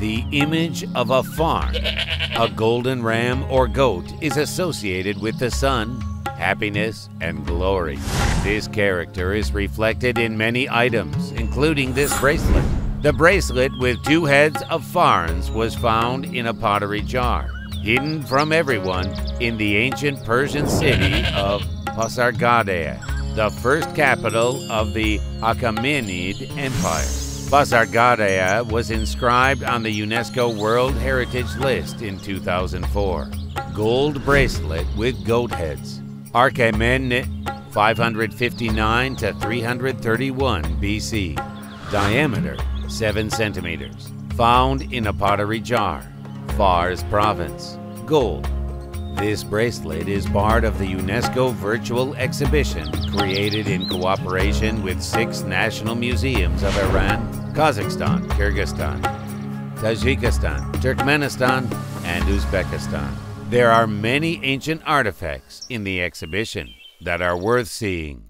The image of a farn, a golden ram or goat, is associated with the sun, happiness, and glory. This character is reflected in many items, including this bracelet. The bracelet with two heads of farns was found in a pottery jar, hidden from everyone in the ancient Persian city of Pasargadae, the first capital of the Achaemenid Empire. Pasargadae was inscribed on the UNESCO World Heritage List in 2004. Gold bracelet with goat heads. Achaemenid 559 to 331 BC. Diameter 7 centimeters. Found in a pottery jar. Fars province. Gold. This bracelet is part of the UNESCO virtual exhibition created in cooperation with six national museums of Iran, Kazakhstan, Kyrgyzstan, Tajikistan, Turkmenistan, and Uzbekistan. There are many ancient artifacts in the exhibition that are worth seeing.